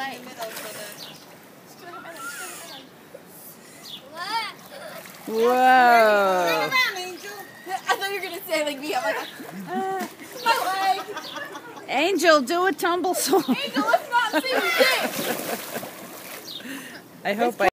leg. Whoa. around, Angel. I thought you were gonna say like me. I'm like, uh, my leg. Angel, do a tumble song. Angel, let's not see you. I hope I.